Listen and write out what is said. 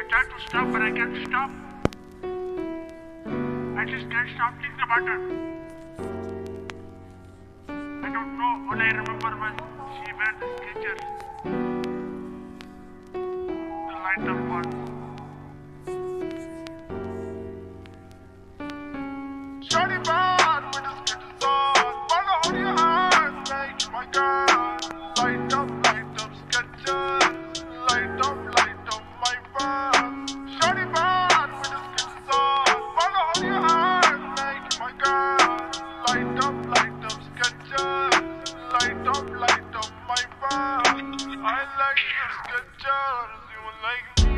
I tried to stop, but I can't stop. I just can't stop thinking the her. I don't know. All I remember was she wear the Skechers. The light up one. Shorty bad with the Skechers on. Wanna hold your hand, make my girl. Light up You